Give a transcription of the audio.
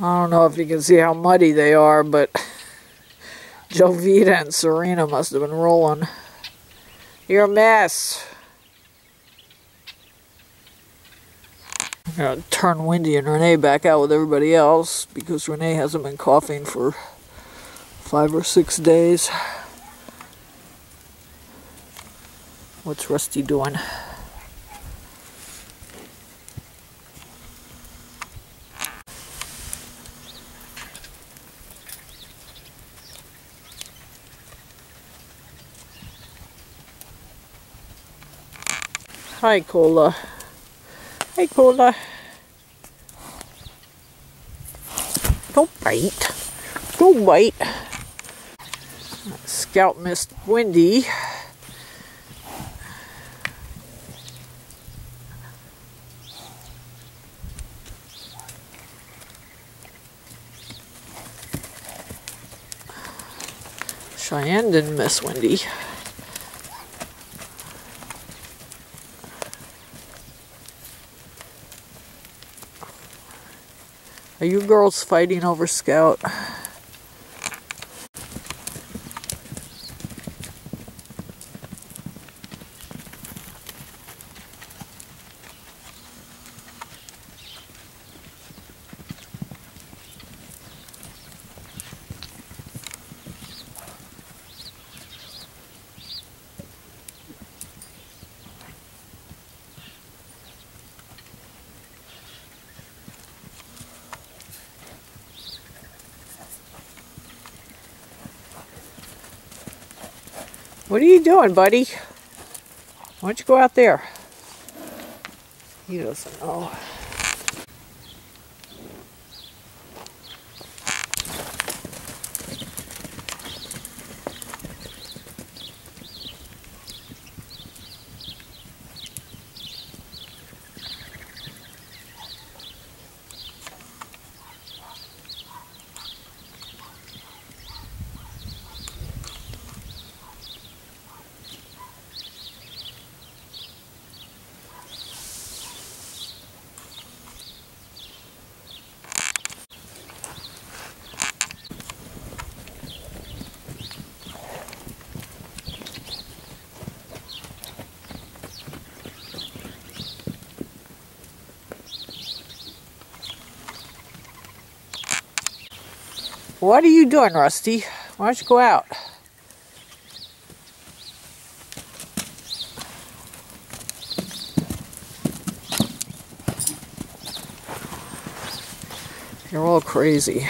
I don't know if you can see how muddy they are, but Jovita and Serena must have been rolling. You're a mess. I'm gonna turn Windy and Renee back out with everybody else because Renee hasn't been coughing for five or six days. What's Rusty doing? Hi, Cola. Hi, Cola. Don't bite. Don't bite. Scout missed Windy. Cheyenne didn't miss Windy. Are you girls fighting over Scout? What are you doing, buddy? Why don't you go out there? He doesn't know. What are you doing, Rusty? Why don't you go out? You're all crazy.